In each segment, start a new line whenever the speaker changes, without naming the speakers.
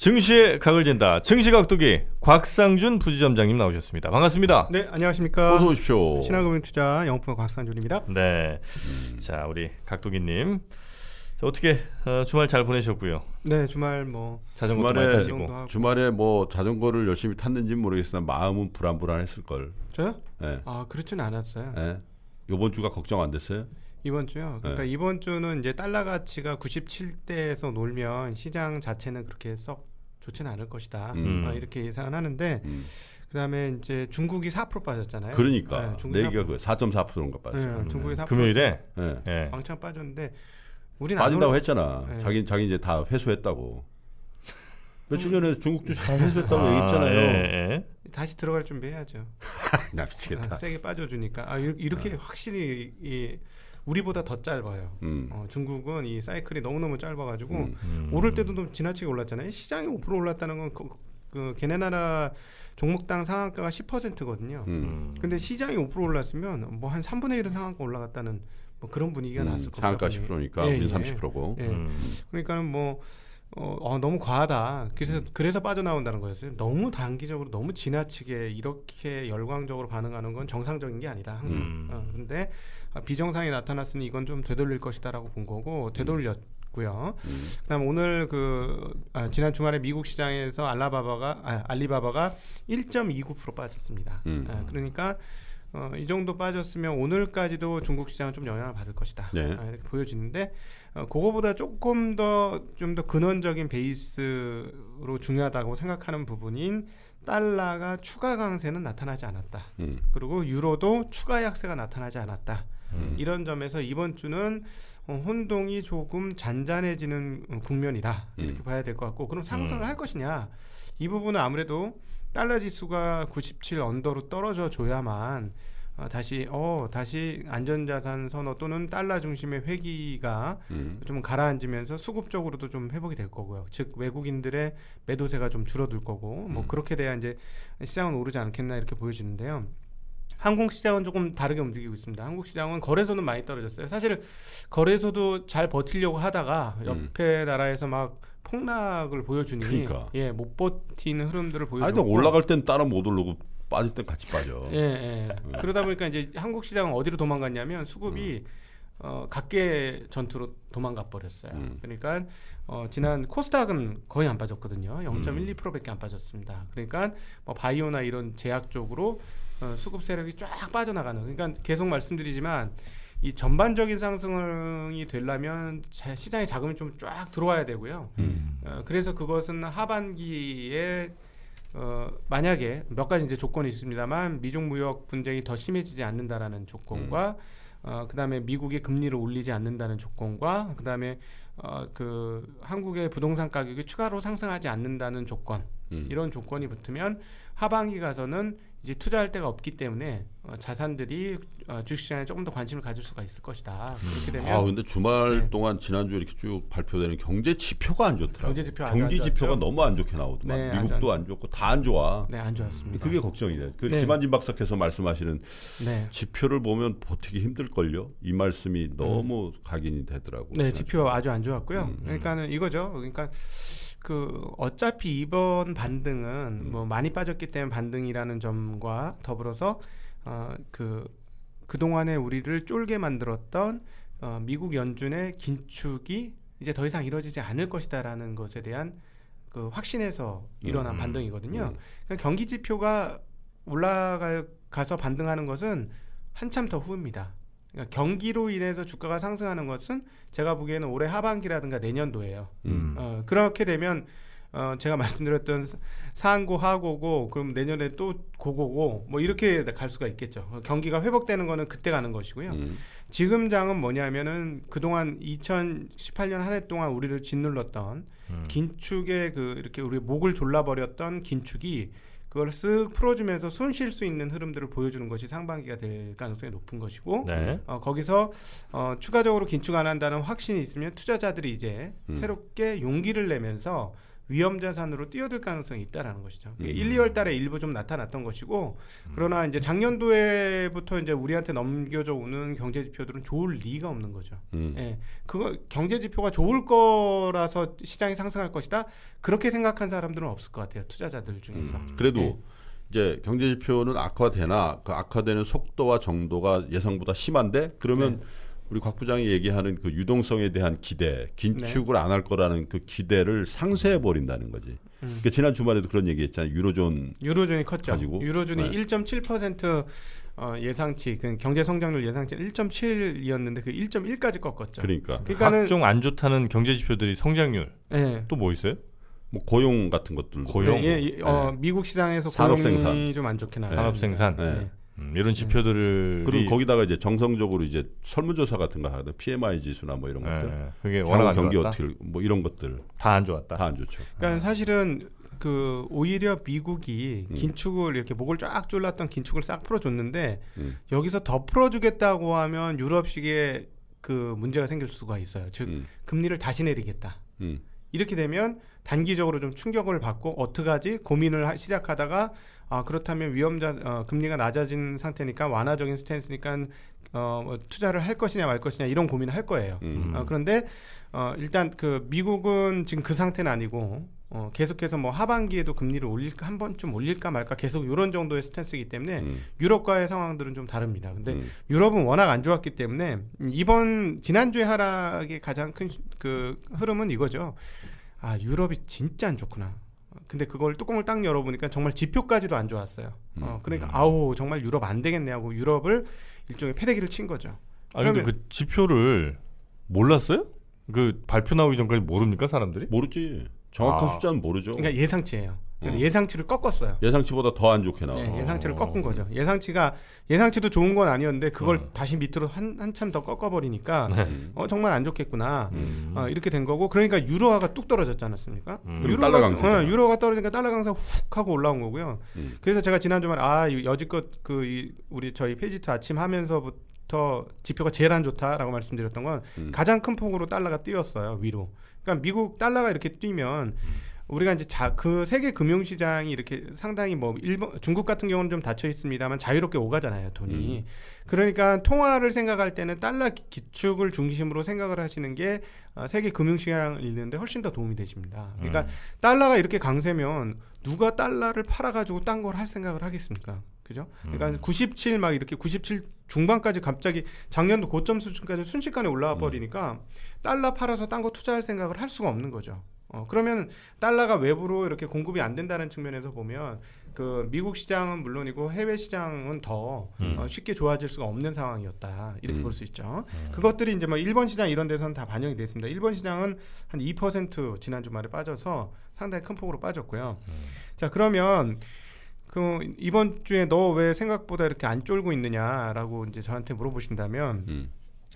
증시의 각을 잰다. 증시각도기 곽상준 부지점장님 나오셨습니다. 반갑습니다.
네, 안녕하십니까.
어서 오십시오.
신한금융투자 영프의 곽상준입니다.
네. 음. 자, 우리 각도기님. 자, 어떻게 어, 주말 잘 보내셨고요?
네, 주말 뭐
자전거 많이 타시고
주말에 뭐 자전거를 열심히 탔는지 모르겠으나 마음은 불안불안했을 걸.
저요? 네. 아, 그렇지는 않았어요.
네. 이번 주가 걱정 안 됐어요?
이번 주요. 그러니까 네. 이번 주는 이제 달러 가치가 97대에서 놀면 시장 자체는 그렇게 썩 좋지는 않을 것이다. 음. 아, 이렇게 예상을 하는데 음. 그다음에 이제 중국이 4% 빠졌잖아요.
그러니까 네, 내기가 그 4.4%인가 빠졌어.
네, 중국이 4%
금요일에
네. 네. 왕창 빠졌는데 우리는
빠진다고 했잖아. 네. 자기 자기 이제 다 회수했다고. 며칠 전에 중국 주식 다 회수했다고 아, 얘기했잖아요. 예, 예.
다시 들어갈 준비해야죠.
나 미치겠다.
아, 세게 빠져주니까 아, 이렇게 아. 확실히 이 우리보다 더 짧아요. 음. 어, 중국은 이 사이클이 너무너무 짧아가지고 음. 음. 오를 때도 좀 지나치게 올랐잖아요. 시장이 5% 올랐다는 건 그, 그 걔네 나라 종목당 상한가가 10%거든요. 음. 근데 시장이 5% 올랐으면 뭐 한 3분의 1은 상한가 올라갔다는 뭐 그런 분위기가 음. 났을 거예요.
상한가 10%니까 예, 우리 예. 30%고. 예.
음. 그러니까는 뭐 어, 어, 너무 과하다. 그래서 그래서 빠져나온다는 거였어요. 너무 단기적으로 너무 지나치게 이렇게 열광적으로 반응하는 건 정상적인 게 아니다. 항상. 음. 어, 근데 아, 비정상이 나타났으니 이건 좀 되돌릴 것이다라고 본 거고 되돌렸고요. 음. 그다음 오늘 그 아, 지난 주말에 미국 시장에서 알라바바가 아, 알리바바가 1.29% 빠졌습니다. 음. 아, 그러니까 어, 이 정도 빠졌으면 오늘까지도 중국 시장은 좀 영향을 받을 것이다. 네. 아, 이렇게 보여지는데 어, 그거보다 조금 더 좀 더 근원적인 베이스로 중요하다고 생각하는 부분인 달러가 추가 강세는 나타나지 않았다. 음. 그리고 유로도 추가 약세가 나타나지 않았다. 음. 이런 점에서 이번 주는 어, 혼동이 조금 잔잔해지는 어, 국면이다. 이렇게 음. 봐야 될 것 같고 그럼 상승을 음. 할 것이냐? 이 부분은 아무래도 달러 지수가 97 언더로 떨어져 줘야만 어, 다시 어 다시 안전자산 선호 또는 달러 중심의 회기가 음. 좀 가라앉으면서 수급적으로도 좀 회복이 될 거고요. 즉 외국인들의 매도세가 좀 줄어들 거고 뭐 음. 뭐 그렇게 돼야 이제 시장은 오르지 않겠나 이렇게 보여지는데요. 한국 시장은 조금 다르게 움직이고 있습니다. 한국 시장은 거래소는 많이 떨어졌어요. 사실 거래소도 잘 버티려고 하다가 음. 옆에 음. 나라에서 막 폭락을 보여주니 그러니까. 예, 못 버티는 흐름들을 보여주고
아니 올라갈 땐 따라 못 오르고 빠질 땐 같이 빠져.
예, 예. 음. 그러다 보니까 이제 한국 시장은 어디로 도망갔냐면 수급이 음. 어, 각계 전투로 도망가 버렸어요. 음. 그러니까 어, 지난 코스닥은 거의 안 빠졌거든요. 0.12%밖에 안 빠졌습니다. 그러니까 뭐 바이오나 이런 제약 쪽으로 어, 수급 세력이 쫙 빠져나가는. 그러니까 계속 말씀드리지만 이 전반적인 상승이 되려면 자, 시장에 자금이 좀 쫙 들어와야 되고요. 음. 어, 그래서 그것은 하반기에 어, 만약에 몇 가지 이제 조건이 있습니다만 미중 무역 분쟁이 더 심해지지 않는다라는 조건과 음. 어, 그다음에 미국의 금리를 올리지 않는다는 조건과 그다음에 어, 그 한국의 부동산 가격이 추가로 상승하지 않는다는 조건 음. 이런 조건이 붙으면 하반기 가서는 이제 투자할 데가 없기 때문에 어, 자산들이 어, 주식시장에 조금 더 관심을 가질 수가 있을 것이다. 그렇게 되면
아 근데 주말 네. 동안 지난주 에 이렇게 쭉 발표되는 경제 지표가 안 좋더라고. 경제 지표 경기 지표가 너무 안 좋게 나오더만. 네, 미국도 안, 안, 좋고 다 안 좋아.
네, 안 좋았습니다.
그게 걱정이 돼. 그 네. 김한진 박사께서 말씀하시는 네. 지표를 보면 버티기 힘들 걸요. 이 말씀이 너무 음. 각인이 되더라고.
네, 지표 아주 안 좋았고요. 음, 음. 그러니까는 이거죠. 그러니까 그 어차피 이번 반등은 음. 뭐 많이 빠졌기 때문에 반등이라는 점과 더불어서 어그 그동안에 우리를 쫄게 만들었던 어, 미국 연준의 긴축이 이제 더 이상 이루어지지 않을 것이다라는 것에 대한 그 확신에서 일어난 음. 반등이거든요. 음. 그러니까 경기 지표가 올라갈 가서 반등하는 것은 한참 더 후입니다. 그러니까 경기로 인해서 주가가 상승하는 것은 제가 보기에는 올해 하반기라든가 내년도예요. 음. 어, 그렇게 되면 어, 제가 말씀드렸던 상고 하고고 그럼 내년에 또 고고고 뭐 이렇게 갈 수가 있겠죠. 경기가 회복되는 거는 그때 가는 것이고요. 음. 지금 장은 뭐냐면은 그동안 2018년 한 해 동안 우리를 짓눌렀던 음. 긴축의 그 이렇게 우리 목을 졸라 버렸던 긴축이 그걸 쓱 풀어주면서 손쉴수 있는 흐름들을 보여주는 것이 상반기가 될 가능성이 높은 것이고 네. 어, 거기서 어, 추가적으로 긴축 안 한다는 확신이 있으면 투자자들이 이제 음. 새롭게 용기를 내면서 위험 자산으로 뛰어들 가능성이 있다라는 것이죠. 음. 1, 2월 달에 일부 좀 나타났던 것이고 음. 그러나 이제 작년도에부터 이제 우리한테 넘겨져 오는 경제 지표들은 좋을 리가 없는 거죠. 음. 예. 그거 경제 지표가 좋을 거라서 시장이 상승할 것이다. 그렇게 생각한 사람들은 없을 것 같아요. 투자자들 중에서. 음.
그래도 예. 이제 경제 지표는 악화되나 그 악화되는 속도와 정도가 예상보다 심한데 그러면 네. 우리 곽 부장이 얘기하는 그 유동성에 대한 기대, 긴축을 네. 안할 거라는 그 기대를 상쇄해 버린다는 거지. 음. 그러니까 지난 주말에도 그런 얘기했잖아요. 유로존
유로존이 컸죠. 가지고. 유로존이 네. 1.7% 어, 예상치 그 경제 성장률 예상치 1.7이었는데 그 1.1까지 꺾었죠.
그러니까
그러니까는 각종 안 좋다는 경제 지표들이 성장률 네. 또뭐 있어요?
뭐 고용 같은 것들
고용 네, 예, 어, 네. 미국 시장에서 고용이 좀 안 좋게 나왔어요.
산업 생산. 네. 음, 이런 지표들을
그리고 거기다가 이제 정성적으로 이제 설문조사 같은 거 하거든 PMI 지수나 뭐 이런 것들 네,
그게 워낙
경기 어떻게 뭐 이런 것들
다 안 좋았다
다 안 좋죠
그러니까 네. 사실은 그 오히려 미국이 음. 긴축을 이렇게 목을 쫙 졸랐던 긴축을 싹 풀어줬는데 음. 여기서 더 풀어주겠다고 하면 유럽식의 그 문제가 생길 수가 있어요 즉 음. 금리를 다시 내리겠다 음. 이렇게 되면 단기적으로 좀 충격을 받고 어떡하지 고민을 하, 시작하다가 아 그렇다면 위험자 어, 금리가 낮아진 상태니까 완화적인 스탠스니까 어, 뭐 투자를 할 것이냐 말 것이냐 이런 고민을 할 거예요. 음. 어, 그런데 어, 일단 그 미국은 지금 그 상태는 아니고 어, 계속해서 뭐 하반기에도 금리를 올릴까 한 번쯤 올릴까 말까 계속 이런 정도의 스탠스이기 때문에 음. 유럽과의 상황들은 좀 다릅니다. 근데 음. 유럽은 워낙 안 좋았기 때문에 이번 지난주에 하락의 가장 큰 그 흐름은 이거죠. 아 유럽이 진짜 안 좋구나. 근데 그걸 뚜껑을 딱 열어보니까 정말 지표까지도 안 좋았어요. 음. 어, 그러니까 음. 아우 정말 유럽 안 되겠네 하고 유럽을 일종의 패대기를 친 거죠.
아 근데 그 지표를 몰랐어요? 그 발표 나오기 전까지 모릅니까 사람들이?
모르지. 정확한 아. 숫자는 모르죠.
그러니까 예상치예요. 어. 예상치를 꺾었어요.
예상치보다 더 안 좋게 나와.
네, 예상치를 꺾은 거죠. 예상치가 예상치도 좋은 건 아니었는데 그걸 음. 다시 밑으로 한 한참 더 꺾어버리니까 네. 어 정말 안 좋겠구나. 음. 어, 이렇게 된 거고 그러니까 유로화가 뚝 떨어졌지 않았습니까?
음. 유로가, 달러 강세.
어, 유로가 떨어지니까 달러 강세 훅 하고 올라온 거고요. 음. 그래서 제가 지난 주말에 아 여지껏 그 이, 우리 저희 Page Two 아침 하면서부터 지표가 제일 안 좋다라고 말씀드렸던 건 음. 가장 큰 폭으로 달러가 뛰었어요 위로. 그러니까 미국 달러가 이렇게 뛰면 음. 우리가 이제 자, 그 세계 금융 시장이 이렇게 상당히 뭐 일본 중국 같은 경우는 좀 닫혀 있습니다만 자유롭게 오가잖아요 돈이 음. 그러니까 통화를 생각할 때는 달러 기축을 중심으로 생각을 하시는 게 어, 세계 금융 시장을 읽는데 훨씬 더 도움이 되십니다 그러니까 음. 달러가 이렇게 강세면 누가 달러를 팔아 가지고 딴 걸 할 생각을 하겠습니까 그죠? 그러니까 음. 97 막 이렇게 97 중반까지 갑자기 작년도 고점 수준까지 순식간에 올라와 음. 버리니까 달러 팔아서 딴 거 투자할 생각을 할 수가 없는 거죠. 어, 그러면 달러가 외부로 이렇게 공급이 안 된다는 측면에서 보면 그 미국 시장은 물론이고 해외 시장은 더 음. 어, 쉽게 좋아질 수가 없는 상황이었다 이렇게 음. 볼수 있죠. 음. 그것들이 이제 뭐 일본 시장 이런 데서는 다 반영이 됐습니다. 일본 시장은 한 2% 지난 주말에 빠져서 상당히 큰 폭으로 빠졌고요. 음. 자 그러면 그 이번 주에 너 왜 생각보다 이렇게 안 쫄고 있느냐라고 이제 저한테 물어보신다면.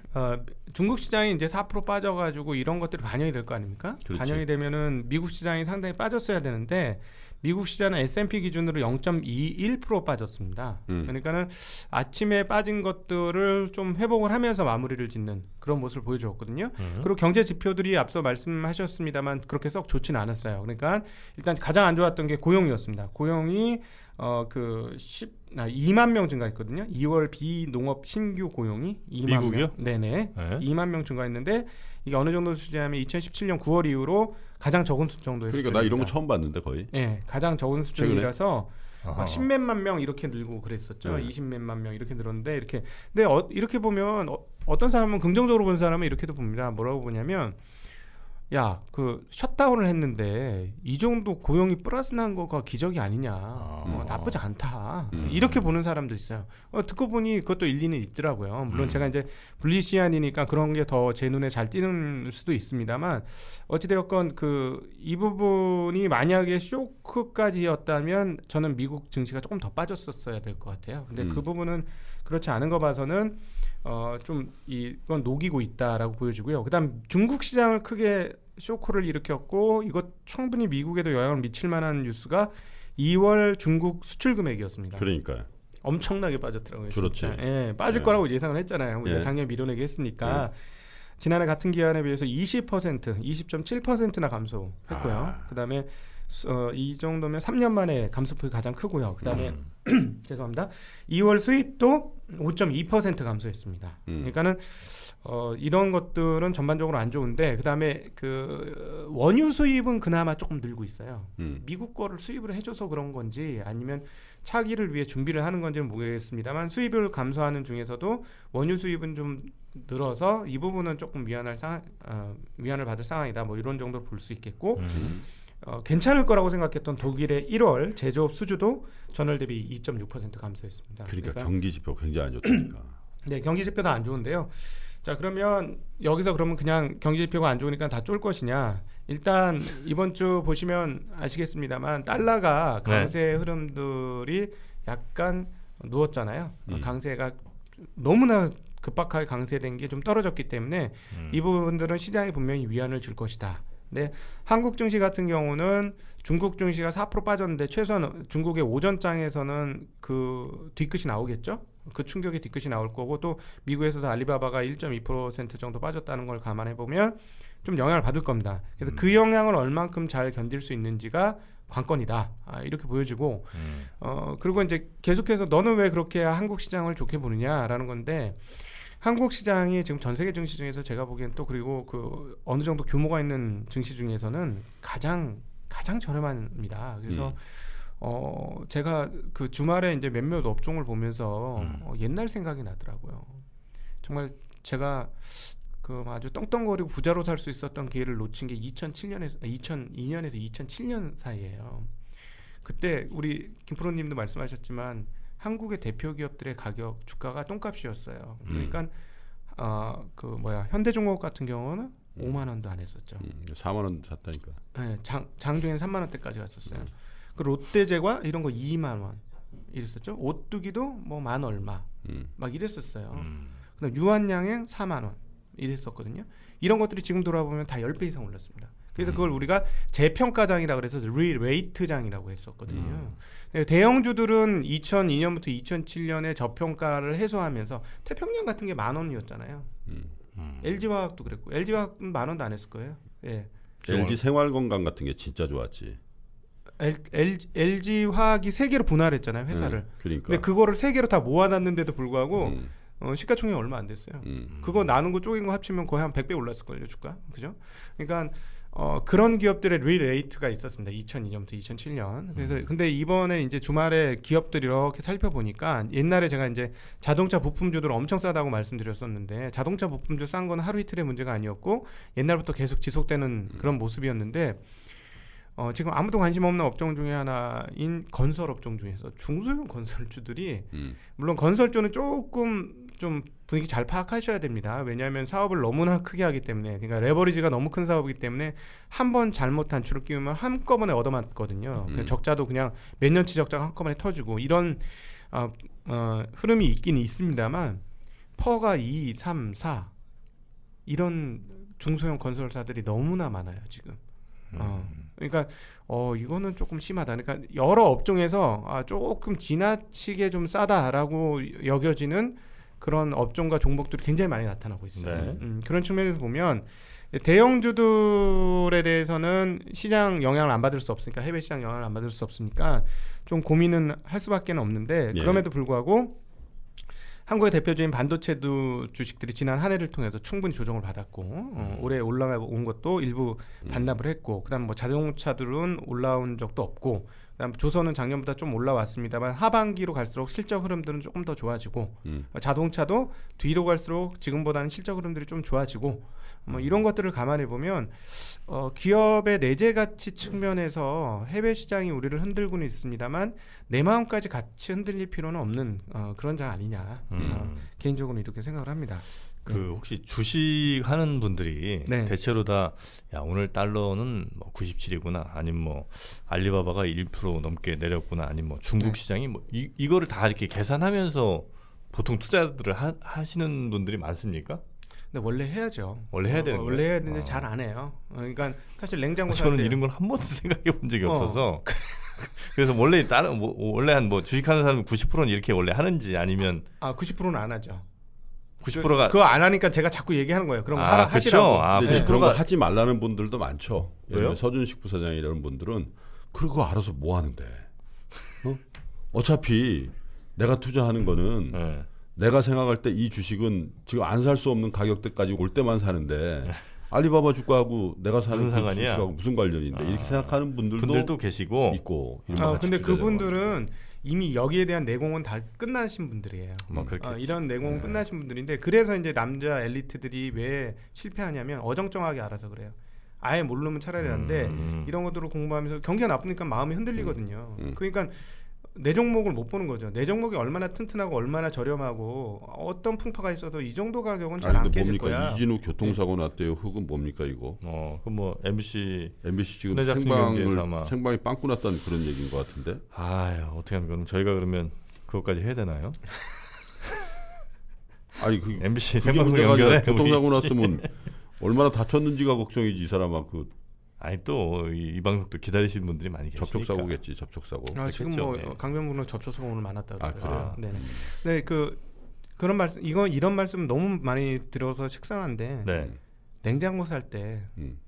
음. 어, 중국 시장이 이제 4% 빠져가지고 이런 것들이 반영이 될 거 아닙니까? 그렇지. 반영이 되면은 미국 시장이 상당히 빠졌어야 되는데 미국 시장은 S&P 기준으로 0.21% 빠졌습니다. 음. 그러니까는 아침에 빠진 것들을 좀 회복을 하면서 마무리를 짓는 그런 모습을 보여주었거든요. 음. 그리고 경제 지표들이 앞서 말씀하셨습니다만 그렇게 썩 좋지는 않았어요. 그러니까 일단 가장 안 좋았던 게 고용이었습니다. 고용이 어 그 10, 아, 2만 명 증가했거든요. 2월 비농업 신규 고용이 2만
미국이요?
명. 네네. 네. 2만 명 증가했는데 이게 어느 정도 수준이냐면 2017년 9월 이후로 가장 적은 수 정도의
그러니까 수준입니다. 나 이런 거 처음 봤는데 거의.
네, 가장 적은 수준이라서 막 10몇만 명 이렇게 늘고 그랬었죠. 네. 20몇만 명 이렇게 늘었는데 이렇게 근데 어, 이렇게 보면 어, 떤 사람은 긍정적으로 본 사람은 이렇게도 봅니다. 뭐라고 보냐면 야, 그 셧다운을 했는데 이 정도 고용이 플러스 난 거가 기적이 아니냐. 아. 어, 나쁘지 않다. 음. 이렇게 보는 사람도 있어요. 어, 듣고 보니 그것도 일리는 있더라고요. 물론 음. 제가 이제 분리시안이니까 그런 게 더 제 눈에 잘 띄는 수도 있습니다만 어찌되었건 그 이 부분이 만약에 쇼크까지였다면 저는 미국 증시가 조금 더 빠졌었어야 될 것 같아요. 근데 그 음. 그 부분은 그렇지 않은 거 봐서는 어, 좀 이건 녹이고 있다라고 보여지고요. 그다음 중국 시장을 크게 쇼크를 일으켰고 이것 충분히 미국에도 영향을 미칠 만한 뉴스가 2월 중국 수출 금액이었습니다.
그러니까요.
엄청나게 빠졌더라고요.
그렇죠.
예, 빠질 네. 거라고 예상을 했잖아요. 우리가 네. 작년 밀어내기 했으니까. 네. 지난해 같은 기간에 비해서 20% 20.7%나 감소했고요.
아.
그다음에 어, 이 정도면 3년 만에 감소폭이 가장 크고요. 그다음에
음.
죄송합니다. 2월 수입도 5.2% 감소했습니다.
음.
그러니까는 어, 이런 것들은 전반적으로 안 좋은데 그다음에 그 원유 수입은 그나마 조금 늘고 있어요.
음.
미국 거를 수입을 해줘서 그런 건지 아니면 차기를 위해 준비를 하는 건지는 모르겠습니다만 수입을 감소하는 중에서도 원유 수입은 좀 늘어서 이 부분은 조금 위안할 상황, 어, 위안을 받을 상황이다. 뭐 이런 정도로 볼 수 있겠고
음.
어, 괜찮을 거라고 생각했던 독일의 1월 제조업 수주도 전월 대비 2.6% 감소했습니다.
그러니까 경기 지표 굉장히 안 좋다니까.
네, 경기 지표도 안 좋은데요. 자, 그러면 여기서 그러면 그냥 경기 지표가 안 좋으니까 다 쫄 것이냐? 일단 이번 주 보시면 아시겠습니다만 달러가
네.
강세 흐름들이 약간 누웠잖아요.
음.
강세가 너무나 급박하게 강세된 게 좀 떨어졌기 때문에
음.
이 부분들은 시장이 분명히 위안을 줄 것이다. 네, 한국 증시 같은 경우는 중국 증시가 4% 빠졌는데 최소한 중국의 오전장에서는 그 뒤끝이 나오겠죠. 그 충격의 뒤끝이 나올 거고 또 미국에서도 알리바바가 1.2% 정도 빠졌다는 걸 감안해 보면 좀 영향을 받을 겁니다. 그래서
음.
그 영향을 얼만큼 잘 견딜 수 있는지가 관건이다. 아, 이렇게 보여지고
음.
어 그리고 이제 계속해서 너는 왜 그렇게 한국 시장을 좋게 보느냐라는 건데 한국 시장이 지금 전 세계 증시 중에서 제가 보기엔 또 그리고 그 어느 정도 규모가 있는 증시 중에서는 가장 가장 저렴합니다. 그래서
음.
어 제가 그 주말에 이제 몇몇 업종을 보면서
음.
어, 옛날 생각이 나더라고요. 정말 제가 그 아주 떵떵거리고 부자로 살 수 있었던 기회를 놓친 게 2007년에서 2002년에서 2007년 사이예요. 그때 우리 김프로님도 말씀하셨지만 한국의 대표 기업들의 가격 주가가 똥값이었어요.
음.
그러니까 어그 뭐야 현대중공업 같은 경우는
음.
5만 원도 안 했었죠.
음, 4만 원 샀다니까.
네, 장 장중엔 3만 원대까지 갔었어요.
음.
그 롯데제과 이런 거 2만 원 이랬었죠. 오뚜기도 뭐 만 얼마
음.
막 이랬었어요.
음.
그다음 유한양행 4만 원 이랬었거든요. 이런 것들이 지금 돌아보면 다 10배 이상 올랐습니다. 그래서
음.
그걸 우리가 재평가장이라 그래서 re-rate장이라고 했었거든요.
음.
네, 대형주들은 2002년부터 2007년에 저평가를 해소하면서 태평양 같은 게 만 원이었잖아요.
음.
음.
LG화학도 그랬고 LG화학은 만 원도 안 했을 거예요. 예.
LG 생활건강 같은 게 진짜 좋았지.
L, L, LG화학이 세 개로 분할했잖아요 회사를.
음, 그러니까.
근데 그거를 세 개로 다 모아놨는데도 불구하고
음,
어, 시가총액 얼마 안 됐어요.
음.
그거 나눈 거 쪼갠 거 합치면 거의 한 100배 올랐을 걸요 주가. 그죠? 그러니까 어, 그런 기업들의 re-rate가 있었습니다. 2002년부터 2007년. 그래서 근데 이번에 이제 주말에 기업들 이렇게 살펴보니까 옛날에 제가 이제 자동차 부품주들 엄청 싸다고 말씀드렸었는데 자동차 부품주 싼 건 하루 이틀의 문제가 아니었고 옛날부터 계속 지속되는 그런 모습이었는데 어, 지금 아무도 관심 없는 업종 중에 하나인 건설 업종 중에서 중소형 건설주들이
음.
물론 건설주는 조금 좀 분위기 잘 파악하셔야 됩니다. 왜냐하면 사업을 너무나 크게 하기 때문에 그러니까 레버리지가 너무 큰 사업이기 때문에 한 번 잘못 단추를 끼우면 한꺼번에 얻어맞거든요. 그
음.
적자도 그냥 몇 년치 적자가 한꺼번에 터지고 이런 어, 어, 흐름이 있긴 있습니다만 퍼가 2, 3, 4 이런 중소형 건설사들이 너무나 많아요 지금. 어. 그러니까 어 이거는 조금 심하다. 그러니까 여러 업종에서 아 조금 지나치게 좀 싸다라고 여겨지는 그런 업종과 종목들이 굉장히 많이 나타나고 있어요.
네.
음, 그런 측면에서 보면 대형주들에 대해서는 시장 영향을 안 받을 수 없으니까 해외 시장 영향을 안 받을 수 없으니까 좀 고민은 할 수밖에 없는데
예.
그럼에도 불구하고 한국의 대표적인 반도체도 주식들이 지난 한 해를 통해서 충분히 조정을 받았고 어, 올해 올라가 온 것도 일부
음.
반납을 했고 그다음 뭐 자동차들은 올라온 적도 없고 그다음 조선은 작년보다 좀 올라왔습니다만 하반기로 갈수록 실적 흐름들은 조금 더 좋아지고
음.
어, 자동차도 뒤로 갈수록 지금보다는 실적 흐름들이 좀 좋아지고 뭐 이런 것들을 감안해 보면 어, 기업의 내재 가치 측면에서 해외 시장이 우리를 흔들고는 있습니다만 내 마음까지 같이 흔들릴 필요는 없는 어, 그런 장 아니냐 어,
음.
개인적으로 이렇게 생각을 합니다.
그 혹시 주식 하는 분들이
네.
대체로 다 야 오늘 달러는 뭐 97이구나 아니면 뭐 알리바바가 1% 넘게 내렸구나 아니면 뭐 중국
네.
시장이 뭐 이, 이거를 다 이렇게 계산하면서 보통 투자들을 하, 하시는 분들이 많습니까?
근데 원래 해야죠.
원래 해야
어,
되는
원래
거예요?
해야 되는데
어.
잘안 해요. 어, 그러니까 사실 냉장고 살
저는
때
이런 걸 한 번도 생각해 본 적이
어.
없어서 그래서 원래 다른 뭐 원래 한 뭐 주식하는 사람 90%는 이렇게 원래 하는지 아니면
아 90%는 안 하죠.
90%가
그거 안 하니까 제가 자꾸 얘기하는 거예요. 그럼
아,
하라
그쵸?
하시라고.
아,
근데
네.
지금 그런 거
90%가
하지 말라는 분들도 많죠.
왜요?
서준식 부사장이라는 분들은 그거 알아서 뭐 하는데? 어? 어차피 내가 투자하는 거는
네.
내가 생각할 때 이 주식은 지금 안 살 수 없는 가격대까지 올 때만 사는데 알리바바 주가하고 내가 사는
무슨
그? 주식하고 무슨 관련인데
아.
이렇게 생각하는 분들도,
분들도 계시고
있고
아,
거
근데 그분들은 이미 여기에 대한 내공은 다 끝나신 분들이에요.
뭐 그렇게
어, 이런 내공은
네.
끝나신 분들인데 그래서 이제 남자 엘리트들이 왜 실패하냐면 어정쩡하게 알아서 그래요. 아예 모르면 차라리 한데
음.
이런 것들을 공부하면서 경기가 나쁘니까 마음이 흔들리거든요.
음.
그러니까 내 종목을 못 보는 거죠. 내 종목이 얼마나 튼튼하고 얼마나 저렴하고 어떤 풍파가 있어도 이 정도 가격은 잘 안 깨질
뭡니까
거야.
이진우 교통사고 났대요. 흑은 뭡니까 이거?
어, 그뭐 MBC
MBC 지금 생방을 생방이 빵꾸 났다는 그런 얘기인 것 같은데.
아유 어떻게 하면 그럼 저희가 그러면 그것까지 해야 되나요?
아니 그
MBC 생방송 연결해
교통사고. 났으면 얼마나 다쳤는지가 걱정이지 이 사람아 그
아니 또이 이 방송도 기다리시는 분들이 많이 계시니까
접촉 사고겠지 접촉 사고.
아, 지금. 뭐
네.
강변북로 접촉 사고 오늘 많았다고.
아,
그래요?
네. 네, 그 그런 말씀 이건 이런 말씀 너무 많이 들어서 식상한데
네.
냉장고 살 때한
음,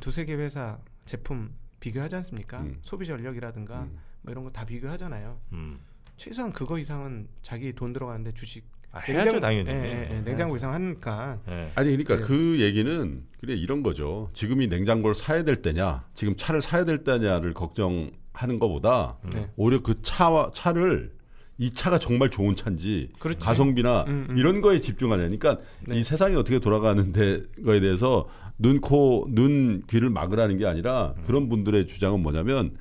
두세 개 회사 제품 비교하지 않습니까?
음.
소비 전력이라든가
음.
뭐 이런 거 다 비교하잖아요.
음.
최소한 그거 이상은 자기 돈 들어가는데 주식
아, 해야죠 당연히.
예, 예, 예, 냉장고 이상 하니까
예.
아니 그러니까
네.
그 얘기는 그래 이런 거죠. 지금이 냉장고를 사야 될 때냐, 지금 차를 사야 될 때냐를 걱정하는 것보다
음.
네.
오히려 그 차와 차를 이 차가 정말 좋은 차인지
그렇지.
가성비나
음, 음.
이런 거에 집중하냐. 그러니까
네.
이 세상이 어떻게 돌아가는데 거에 대해서 눈, 코, 눈, 귀를 막으라는 게 아니라
음.
그런 분들의 주장은 뭐냐면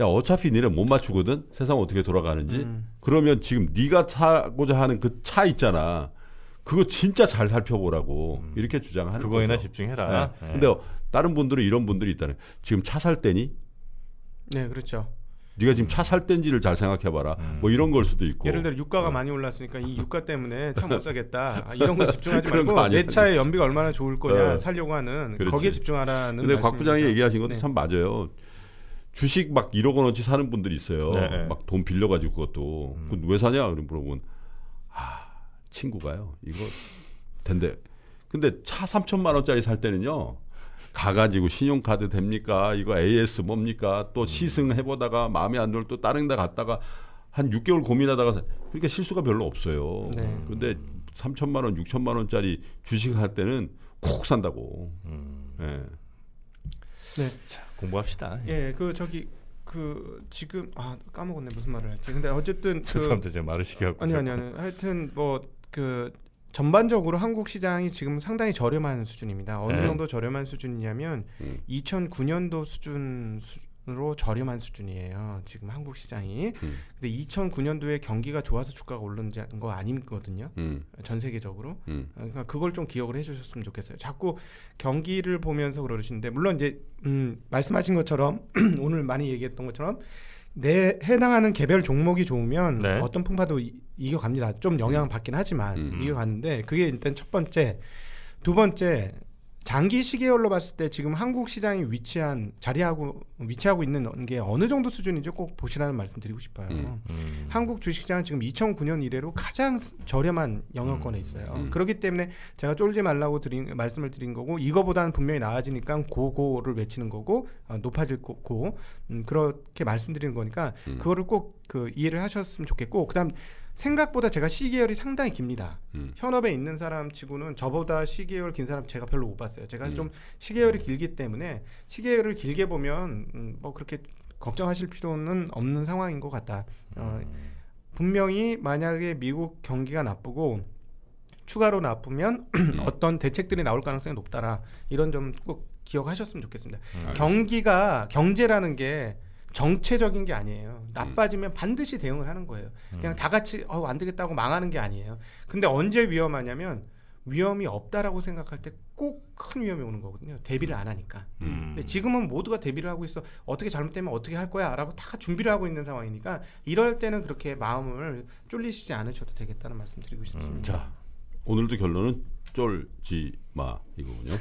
야 어차피 니네 못 맞추거든 세상 어떻게 돌아가는지
음.
그러면 지금 네가 타고자 하는 그 차 있잖아 그거 진짜 잘 살펴보라고 이렇게 주장하는
음. 그거에나. 집중해라.
네.
예.
근데 다른 분들은 이런 분들이 있다네 지금 차 살 때니
네, 그렇죠.
네가 지금 차살 때인지를 잘 생각해봐라
음.
뭐 이런 걸 수도 있고
예를 들어 유가가
어.
많이 올랐으니까 이 유가 때문에 차 못 사겠다 아, 이런 거 집중하지 말고. 내 차의 연비가 얼마나 좋을 거냐
어.
살려고 하는
그렇지.
거기에 집중하라는
근데 곽 부장이. 얘기하신 것도
네.
참 맞아요. 주식 막 1억 원어치 사는 분들이 있어요.
네, 네.
막돈 빌려가지고 그것도
음.
그왜 사냐? 그럼 물어보면 아 친구가요. 이거 된대. 근데 차 3천만 원짜리 살 때는요. 가가지고 신용카드 됩니까? 이거 AS 뭡니까? 또 시승 해보다가 마음에 안 들면 또 다른 데 갔다가 한 6개월 고민하다가 사- 그러니까 실수가 별로 없어요.
네.
근데 3천만 원, 6천만 원짜리 주식 할 때는 콕 산다고.
음.
예.
자, 공부합시다.
예, 그 저기 그 지금 아 까먹었네 무슨 말을 했지. 근데 어쨌든 그
죄송합니다. 제가 말을 시켜갖고.
아니 아니. 아니 하여튼 뭐 그 전반적으로 한국 시장이 지금 상당히 저렴한 수준입니다. 어느
네.
정도 저렴한 수준이냐면
음.
2009년도 수준으 로 저렴한 수준이에요. 지금 한국 시장이.
음.
근데 2009년도에 경기가 좋아서 주가가 오른 거 아니거든요.
음.
전 세계적으로.
음.
그러니까 그걸 좀 기억을 해주셨으면 좋겠어요. 자꾸 경기를 보면서 그러시는데 물론 이제 음, 말씀하신 것처럼 오늘 많이 얘기했던 것처럼 내 해당하는 개별 종목이 좋으면
네.
어떤 풍파도 이, 이겨갑니다. 좀 영향을 받긴 하지만
음.
이겨갔는데 그게 일단 첫 번째, 두 번째 장기 시계열로 봤을 때 지금 한국 시장이 위치한 자리하고 위치하고 있는 게 어느 정도 수준인지 꼭 보시라는 말씀드리고 싶어요.
음.
음.
한국 주식시장은 지금 2009년 이래로 가장 스- 저렴한 영역권에 있어요.
음.
그렇기 때문에 제가 쫄지 말라고 드린 말씀을 드린 거고 이거보다는 분명히 나아지니까 고고를 외치는 거고 어, 높아질 거고 음, 그렇게 말씀드리는 거니까
음.
그거를 꼭 그 이해를 하셨으면 좋겠고 그다음 생각보다 제가 시계열이 상당히 깁니다.
음.
현업에 있는 사람 치고는 저보다 시계열 긴 사람 제가 별로 못 봤어요. 제가
음.
좀 시계열이 길기 때문에 시계열을 길게 보면 음, 뭐 그렇게 걱정하실 필요는 없는 상황인 것 같다. 어,
음.
분명히 만약에 미국 경기가 나쁘고 추가로 나쁘면 어떤 대책들이 나올 가능성이 높다라 이런 점 꼭 기억하셨으면 좋겠습니다.
음.
경기가 경제라는 게 정체적인 게 아니에요. 나빠지면 반드시 대응을 하는 거예요. 그냥
음.
다 같이 어, 안 되겠다고 망하는 게 아니에요. 근데 언제 위험하냐면 위험이 없다라고 생각할 때 꼭 큰 위험이 오는 거거든요. 대비를 안 하니까.
음.
근데 지금은 모두가 대비를 하고 있어. 어떻게 잘못되면 어떻게 할 거야라고 다 준비를 하고 있는 상황이니까 이럴 때는 그렇게 마음을 쫄리시지 않으셔도 되겠다는 말씀드리고 싶습니다.
음.
자 오늘도 결론은 쫄지 마 이거군요.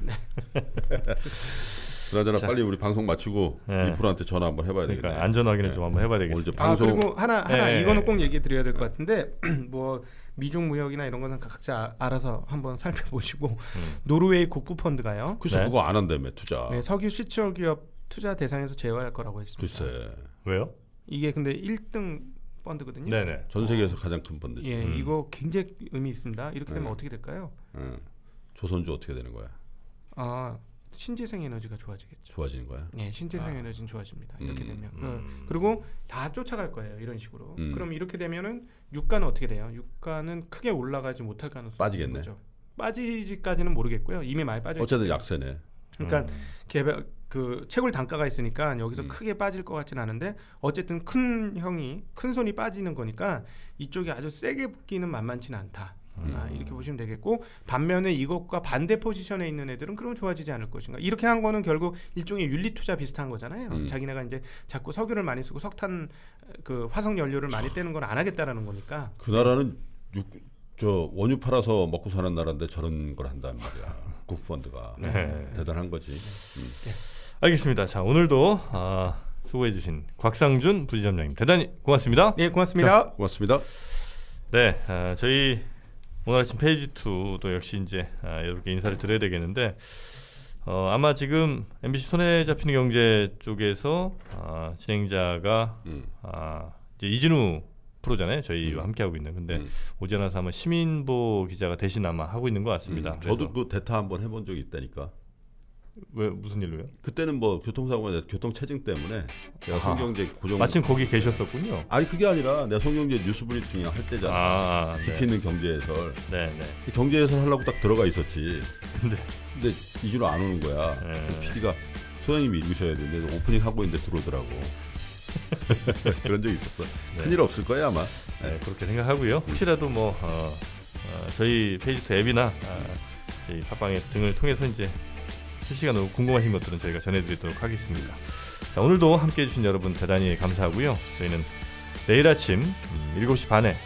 그나저나
자.
빨리 우리 방송 마치고
네.
이프로한테 전화 한번 해봐야 되겠네.
그러니까 안전 확인을
네.
좀 한번 해봐야 되겠어요.
이제
아
방송
그리고 하나 하나
예, 예,
이거는
예.
꼭 얘기 드려야 될 것 같은데 뭐 미중 무역이나 이런 거는 각자 알아서 한번 살펴보시고
음.
노르웨이 국부 펀드가요.
글쎄
네.
그거 안 한다며 투자.
네, 석유 시추 기업 투자 대상에서 제외할 거라고 했습니다.
글쎄
왜요?
이게 근데 1등 펀드거든요.
네네.
전 세계에서 가장 큰 펀드죠.
예,
음.
이거 굉장히 의미 있습니다. 이렇게 되면
네.
어떻게 될까요?
응. 조선주 어떻게 되는 거야?
아, 신재생 에너지가 좋아지겠죠.
좋아지는 거야?
네, 신재생
아.
에너지는 좋아집니다. 이렇게
음,
되면.
음.
그, 그리고 다 쫓아갈 거예요. 이런 식으로.
음.
그럼 이렇게 되면은 유가는 어떻게 돼요? 유가는 크게 올라가지 못할 가능성이
빠지겠네.
거죠. 빠지지까지는 모르겠고요. 이미 많이 빠져.
어쨌든 약세네.
그러니까
음.
개별 그 채굴 단가가 있으니까 여기서
음.
크게 빠질 것 같지는 않은데 어쨌든 큰 형이 큰 손이 빠지는 거니까 이쪽이 아주 세게 붙기는 만만치는 않다.
음.
아, 이렇게 보시면 되겠고 반면에 이것과 반대 포지션에 있는 애들은 그러면 좋아지지 않을 것인가 이렇게 한 거는 결국 일종의 윤리 투자 비슷한 거잖아요
음.
자기네가 이제 자꾸 석유를 많이 쓰고 석탄 그 화석 연료를 많이 떼는 건 안 하겠다라는 거니까
그 나라는 육, 저 원유 팔아서 먹고 사는 나라인데 저런 걸 한단 말이야. 국펀드가
네.
대단한 거지. 음.
알겠습니다. 자 오늘도 아, 수고해 주신 곽상준 부지점장님 대단히 고맙습니다.
네 고맙습니다
자, 고맙습니다.
네, 아, 저희 오늘 아침 페이지 2도 역시 이제 아, 여러분께 인사를 드려야 되겠는데 어, 아마 지금 MBC 손에 잡히는 경제 쪽에서 아, 진행자가
음.
아, 이제 이진우 프로잖아요. 저희와
음.
함께 하고 있는. 근데
음.
않아서 아마 시민보 기자가 대신 아마 하고 있는 것 같습니다.
음. 저도 그 대타 한번 해본 적이 있다니까.
왜 무슨 일로요?
그때는 뭐 교통사고나 교통 체증 때문에 제가
아하.
손경제 고정.
마침 거기 계셨었군요.
아니 그게 아니라 내가 손경제 뉴스 브리핑 할 때잖아.
아, 아,
깊이
네.
있는 경제 해설.
네, 네.
경제 해설 하려고 딱 들어가 있었지.
근데
근데 이진우 안 오는 거야.
네.
PD가 소장님이 읽으셔야 되는데 오프닝 하고 있는데 들어오더라고. 그런 적 있었어.
네.
큰일 없을 거야 아마.
네, 그렇게 생각하고요. 혹시라도 뭐 어, 어, 저희 Page Two 앱이나 아, 저희 팟빵의 등을 통해서 이제 실시간으로 궁금하신 것들은 저희가 전해드리도록 하겠습니다. 자, 오늘도 함께 해 주신 여러분 대단히 감사하고요. 저희는 내일 아침 음, 7시 반에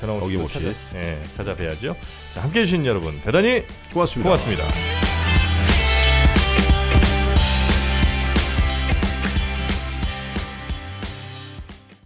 변함없이.
찾아, 예, 찾아뵈야죠. 자, 함께 해 주신 여러분 대단히
고맙습니다.
고맙습니다.